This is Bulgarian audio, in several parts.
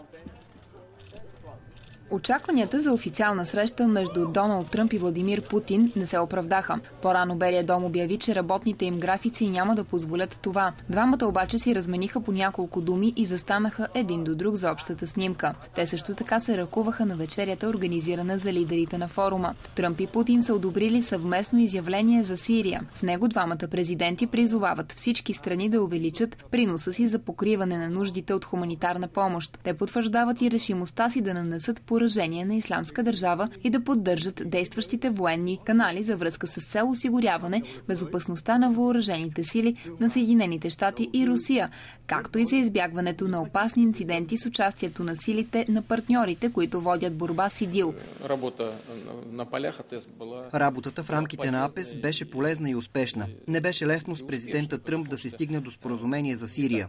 ontem. Очакванията за официална среща между Доналд Тръмп и Владимир Путин не се оправдаха. По-рано Белия дом обяви, че работните им графици няма да позволят това. Двамата обаче си размениха по няколко думи и застанаха един до друг за общата снимка. Те също така се ръкуваха на вечерята, организирана за лидерите на форума. Тръмп и Путин са одобрили съвместно изявление за Сирия. В него двамата президенти призовават всички страни да увеличат приноса си за покриване на нуждите от хуманитарна помощ. Те потвърждават и решимостта си да нанесат по поражение на Исламска държава и да поддържат действащите военни канали за връзка с цел осигуряване безопасността на въоръжените сили на Съединените щати и Русия, както и за избягването на опасни инциденти с участието на силите на партньорите, които водят борба с ИДИЛ. Работата в рамките на АПЕС беше полезна и успешна. Не беше лесно с президента Тръмп да се стигне до споразумение за Сирия.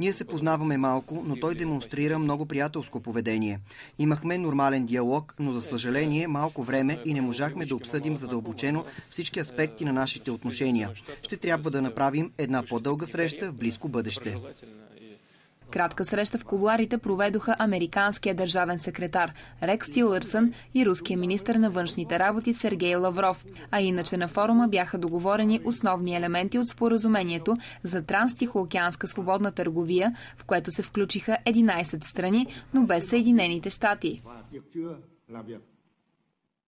Ние се познаваме малко, но той демонстрира много приятелско поведение. Имахме нормален диалог, но за съжаление малко време и не можахме да обсъдим задълбочено всички аспекти на нашите отношения. Ще трябва да направим една по-дълга среща в близко бъдеще. Кратка среща в колуарите проведоха американския държавен секретар Рекс Тилърсън и руския министр на външните работи Сергей Лавров. А иначе на форума бяха договорени основни елементи от споразумението за транстихоокеанска свободна търговия, в което се включиха 11 страни, но без Съединените щати.